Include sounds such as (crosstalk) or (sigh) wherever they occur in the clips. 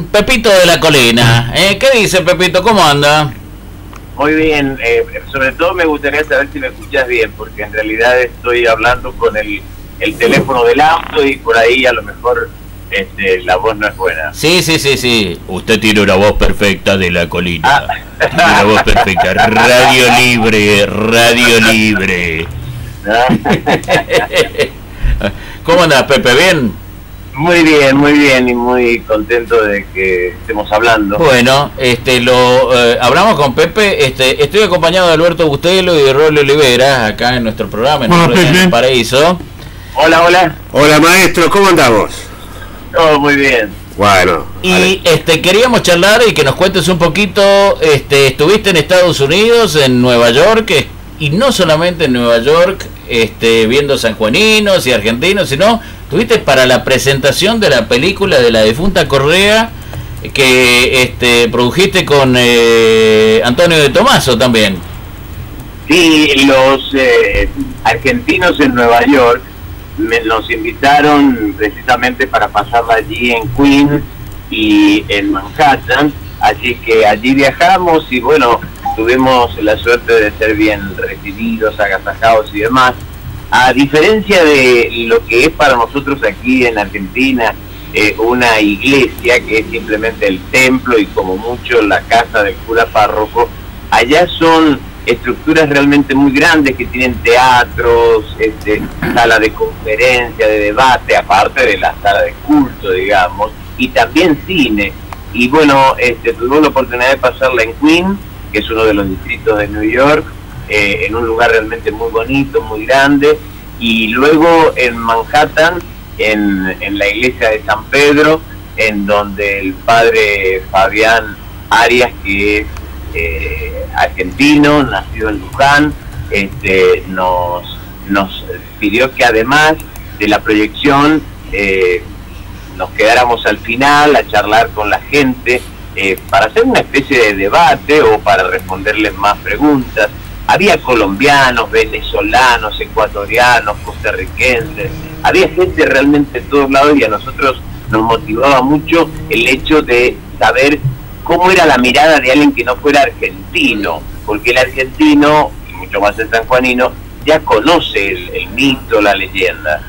con Pepito de la Colina. ¿eh? ¿Qué dice Pepito? ¿Cómo anda? Muy bien, eh, sobre todo me gustaría saber si me escuchas bien, porque en realidad estoy hablando con el, el teléfono del auto y por ahí a lo mejor este, la voz no es buena. Sí, sí, sí, sí. Usted tiene una voz perfecta de la colina. Ah. Tiene una voz perfecta. Radio libre, radio libre. (laughs) ¿Cómo andas, Pepe? ¿Bien? Muy bien, muy bien y muy contento de que estemos hablando. Bueno, este, lo eh, hablamos con Pepe. Este, estoy acompañado de Alberto Bustelo y de Rolio Olivera acá en nuestro programa en, Hola, Nuestro- en Pepe. el Paraíso. Hola, hola. Hola maestro, ¿cómo andamos? Todo muy bien. Bueno, Y este queríamos charlar y que nos cuentes un poquito, este estuviste en Estados Unidos, en Nueva York, y no solamente en Nueva York, este viendo sanjuaninos y argentinos, sino estuviste para la presentación de la película de la difunta Correa que este produjiste con eh, Antonio de Tomaso también. Sí, los eh, argentinos en Nueva York me, nos invitaron precisamente para pasarla allí en Queens y en Manhattan, así que allí viajamos y bueno, tuvimos la suerte de ser bien recibidos, agasajados y demás. A diferencia de lo que es para nosotros aquí en Argentina, eh, una iglesia que es simplemente el templo y como mucho la casa del cura párroco, allá son estructuras realmente muy grandes que tienen teatros, este, sala de conferencia, de debate, aparte de la sala de culto, digamos, y también cine. Y bueno, este, tuvimos la oportunidad de pasarla en Queens, que es uno de los distritos de New York, eh, en un lugar realmente muy bonito, muy grande, y luego en Manhattan, en, en la iglesia de San Pedro, en donde el padre Fabián Arias, que es eh, argentino, nacido en Luján, este, nos, nos pidió que además de la proyección eh, nos quedáramos al final a charlar con la gente eh, para hacer una especie de debate o para responderles más preguntas. Había colombianos, venezolanos, ecuatorianos, costarricenses, había gente realmente de todos lados y a nosotros nos motivaba mucho el hecho de saber cómo era la mirada de alguien que no fuera argentino, porque el argentino, y mucho más el sanjuanino, ya conoce el, el mito, la leyenda.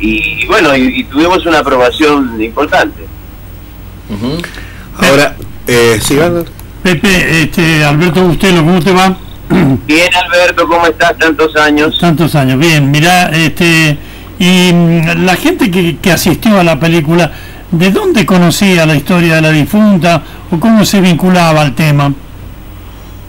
Y, y bueno, y, y tuvimos una aprobación importante. Ahora, eh, sí? Pepe, este, Alberto Bustelo, ¿cómo te va? (clears throat) Bien, Alberto, ¿cómo estás? Tantos años. Tantos años, bien, mirá, este, y mm, la gente que, que asistió a la película, ¿de dónde conocía la historia de la difunta o cómo se vinculaba al tema?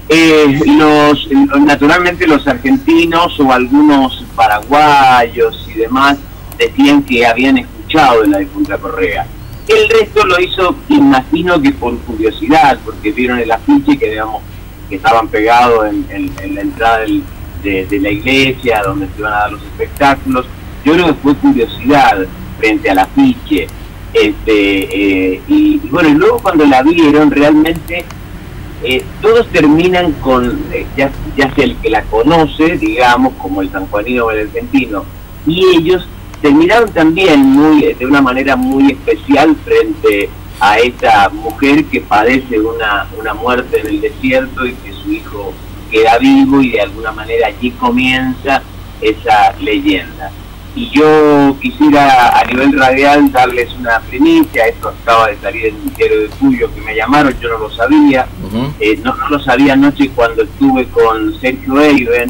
Eh, los, naturalmente los argentinos o algunos paraguayos y demás decían que habían escuchado de la difunta Correa. El resto lo hizo, imagino que por curiosidad, porque vieron el afiche que digamos que estaban pegados en, la entrada de, la iglesia donde se iban a dar los espectáculos. Yo creo que fue curiosidad frente al afiche. Este, eh, y, y bueno, y luego cuando la vieron realmente eh, todos terminan con, eh, ya, ya sea el que la conoce, digamos, como el sanjuanino o el argentino, y ellos terminaron también muy, eh, de una manera muy especial frente a esta mujer que padece una, una muerte en el desierto y que su hijo queda vivo y de alguna manera allí comienza esa leyenda. Y yo quisiera a nivel radial darles una primicia, esto acaba de salir en el diario de Cuyo que me llamaron, yo no lo sabía, eh, no, no lo sabía anoche cuando estuve con Sergio Eiben,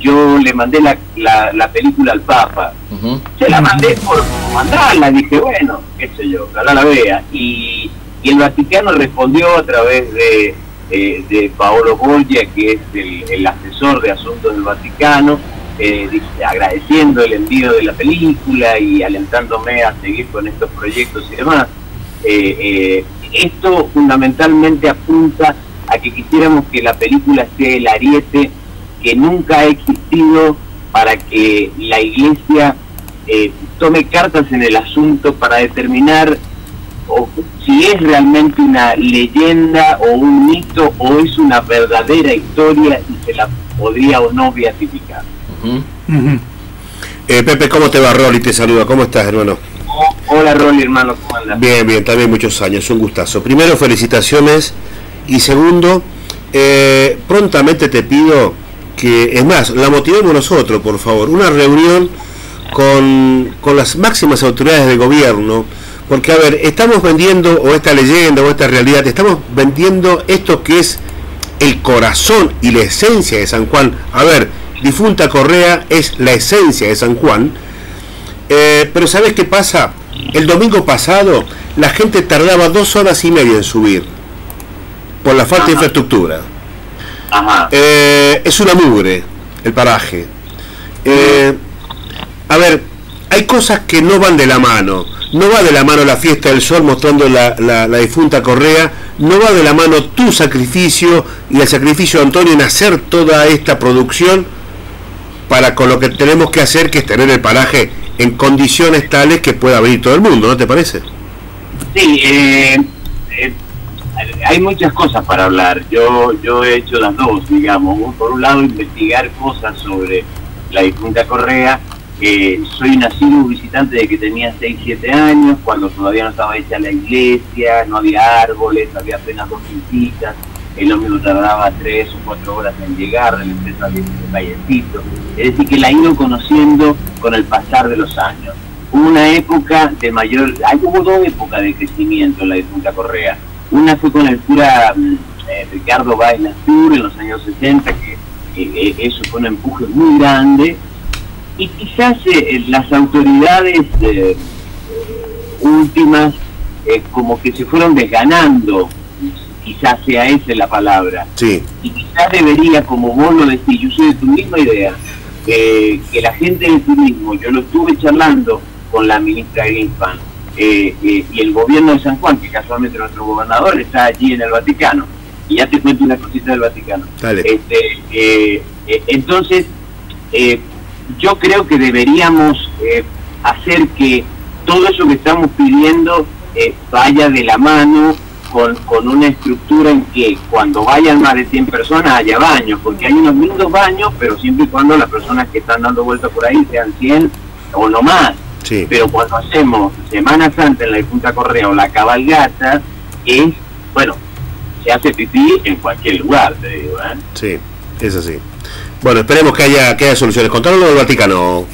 yo le mandé la, la, la película al Papa. Ujú. Se la mandé por mandarla, dije, bueno, qué sé yo, ojalá la vea. Y, y el Vaticano respondió a través de, eh, de Paolo Borgia, que es el, el asesor de asuntos del Vaticano, eh, agradeciendo el envío de la película y alentándome a seguir con estos proyectos y demás. Eh, esto fundamentalmente apunta a que quisiéramos que la película sea el ariete que nunca ha existido para que la iglesia eh, tome cartas en el asunto para determinar o si es realmente una leyenda o un mito o es una verdadera historia y se la podría o no beatificar. Eh, Pepe, ¿cómo te va? Rolly te saluda. ¿Cómo estás, hermano? Hola Rolly, hermano, ¿cómo andas? Bien, bien, también muchos años, un gustazo. Primero, felicitaciones. Y segundo, eh, prontamente te pido que, es más, la motivemos nosotros, por favor, una reunión con, con las máximas autoridades del gobierno. Porque, a ver, estamos vendiendo, o esta leyenda, o esta realidad, estamos vendiendo esto que es el corazón y la esencia de San Juan. A ver, difunta Correa es la esencia de San Juan. Eh, pero ¿sabes qué pasa? El domingo pasado la gente tardaba dos horas y media en subir por la falta de infraestructura. Ajá. Eh, es una mugre el paraje. Eh, a ver, hay cosas que no van de la mano. No va de la mano la fiesta del sol mostrando la, la- la difunta Correa. No va de la mano tu sacrificio y el sacrificio de Antonio en hacer toda esta producción para con lo que tenemos que hacer, que es tener el paraje en condiciones tales que pueda abrir todo el mundo, ¿no te parece? Sí, eh, eh, hay muchas cosas para hablar. Yo yo he hecho las dos, digamos. Por un lado, investigar cosas sobre la difunta Correa. Eh, soy nacido visitante de que tenía 6, 7 años, cuando todavía no estaba hecha la iglesia, no había árboles, había apenas dos quintitas, el ómnibus tardaba 3 o 4 horas en llegar, de la empresa de Vallecito. Es decir, que la he ido conociendo con el pasar de los años hubo una época de mayor, hubo dos épocas de crecimiento en la difunta Correa. Una fue con el cura eh, Ricardo Báez Lastur en los años 60, que que, eh, eso fue un empuje muy grande, y quizás eh, las autoridades eh, últimas eh, como que se fueron desganando, quizás sea esa la palabra. Sí, y quizás debería, como vos lo decís, yo soy de tu misma idea, eh, que la gente del turismo, yo lo estuve charlando con la ministra Greenspan eh, eh, y el gobierno de San Juan, que casualmente nuestro gobernador está allí en el Vaticano, y ya te cuento una cosita del Vaticano. dale. Este, eh, eh, entonces, eh, yo creo que deberíamos eh, hacer que todo eso que estamos pidiendo eh, vaya de la mano con, con una estructura en que cuando vayan más de 100 personas haya baños, porque hay unos lindos baños, pero siempre y cuando las personas que están dando vueltas por ahí sean 100 o no más. Sí, Pero cuando hacemos Semana Santa en la Junta Correa o la cabalgata, es, bueno, se hace pipí en cualquier lugar, te digo, ¿eh? sí, es así. Bueno, esperemos que haya, que haya soluciones. Contanos lo del Vaticano.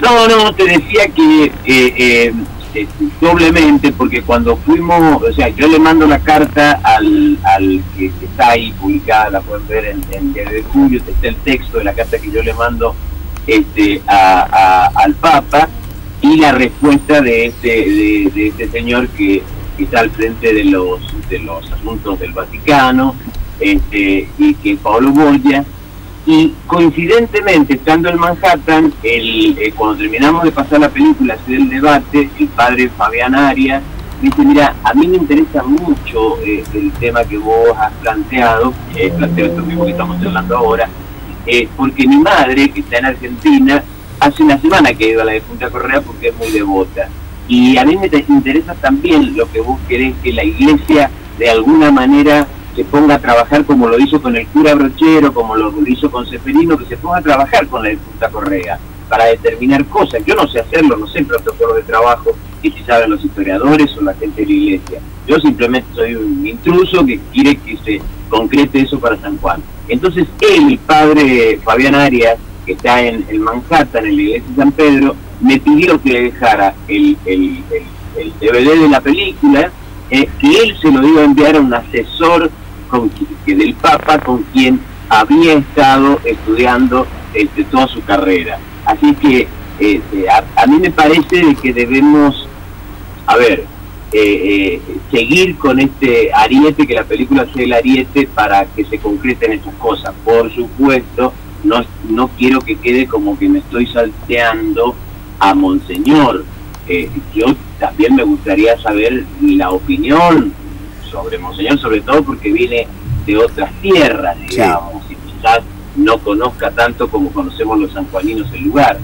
No, no, te decía que eh, eh, eh, doblemente, porque cuando fuimos, o sea, yo le mando la carta al, al que, que está ahí publicada, la pueden ver en, en Diario de Julio, está el texto de la carta que yo le mando este, a, al Papa y la respuesta de este, de, este señor que, está al frente de los, de los asuntos del Vaticano, este, y que es Pablo Boya, y coincidentemente, estando en Manhattan, el, eh, cuando terminamos de pasar la película, hacer el debate, el padre Fabián Arias dice, mira, a mí me interesa mucho eh, el tema que vos has planteado, eh, planteo esto mismo que estamos hablando ahora, eh, porque mi madre, que está en Argentina, hace una semana que ido a la de Correa porque es muy devota. Y a mí me te- interesa también lo que vos querés que la iglesia de alguna manera se ponga a trabajar como lo hizo con el cura Brochero, como lo hizo con Seferino, que se ponga a trabajar con la de Correa para determinar cosas. Yo no sé hacerlo, no sé protocolo de trabajo que si saben los historiadores o la gente de la iglesia. Yo simplemente soy un intruso que quiere que se concrete eso para San Juan. Entonces él, el padre Fabián Arias, que está en, en Manhattan, en la iglesia de San Pedro, me pidió que le dejara el, el, el- DVD de la película, eh, que él se lo iba a enviar a un asesor con, que del Papa con quien había estado estudiando este, toda su carrera. Así que este, a, a mí me parece que debemos, a ver, eh, eh, seguir con este ariete, que la película sea el ariete para que se concreten estas cosas. Por supuesto, no, no quiero que quede como que me estoy salteando a Monseñor. Eh, yo también me gustaría saber la opinión sobre Monseñor, sobre todo porque viene de otras tierras, Sí. digamos, y quizás no conozca tanto como conocemos los sanjuaninos el lugar.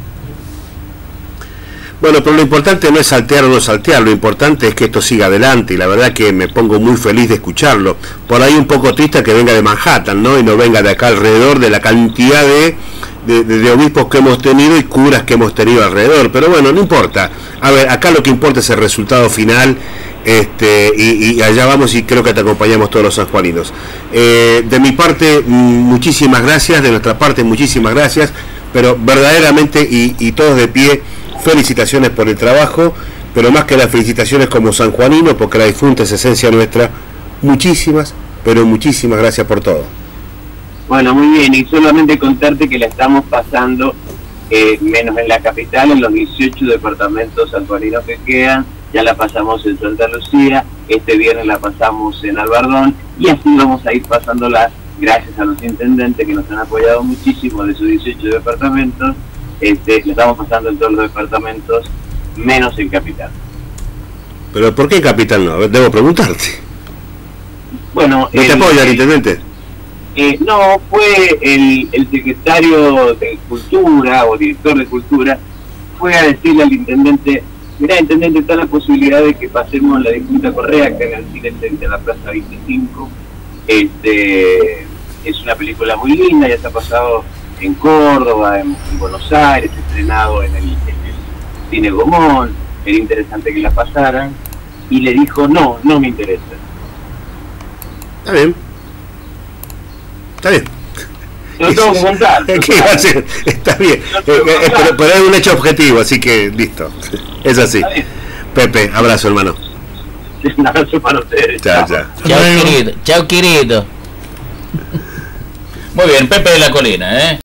Bueno, pero lo importante no es saltear o no saltear, lo importante es que esto siga adelante y la verdad que me pongo muy feliz de escucharlo. Por ahí un poco triste que venga de Manhattan, ¿no? Y no venga de acá alrededor de la cantidad de, de, obispos que hemos tenido y curas que hemos tenido alrededor. Pero bueno, no importa. A ver, acá lo que importa es el resultado final. Este, y, allá vamos y creo que te acompañamos todos los sanjuaninos. Eh, de mi parte, mm, muchísimas gracias. De nuestra parte, muchísimas gracias. Pero verdaderamente, y, y todos de pie, felicitaciones por el trabajo. Pero más que las felicitaciones como sanjuanino, porque la difunta es esencia nuestra. Muchísimas, pero muchísimas gracias por todo. Bueno, muy bien, y solamente contarte que la estamos pasando, eh, menos en la capital, en los 18 departamentos santuarinos que quedan, ya la pasamos en Santa Lucía, este viernes la pasamos en Albardón, y así vamos a ir pasándola gracias a los intendentes que nos han apoyado muchísimo de sus 18 departamentos, este, la estamos pasando en todos los departamentos, menos en capital. Pero ¿por qué en capital no? Debo preguntarte. Bueno, ¿No te apoya el intendente? Eh, no, fue el, secretario de Cultura o director de Cultura, fue a decirle al intendente, mira, intendente, está la posibilidad de que pasemos la disputa Correa, que en el cine de la Plaza 25. Este, es una película muy linda, ya se ha pasado en Córdoba, en, Buenos Aires, estrenado en el, en el Cine Gomón, era interesante que la pasaran, y le dijo, no, no me interesa. Está bien. Está bien. No tengo que contar. (laughs) Está bien. Eh, eh, pero, es un hecho objetivo, así que listo. Es así. Pepe, abrazo, hermano. (laughs) Un abrazo para ustedes. Chao, chao. Chao, querido. Chao, querido. Muy bien, Pepe de la Colina, ¿eh?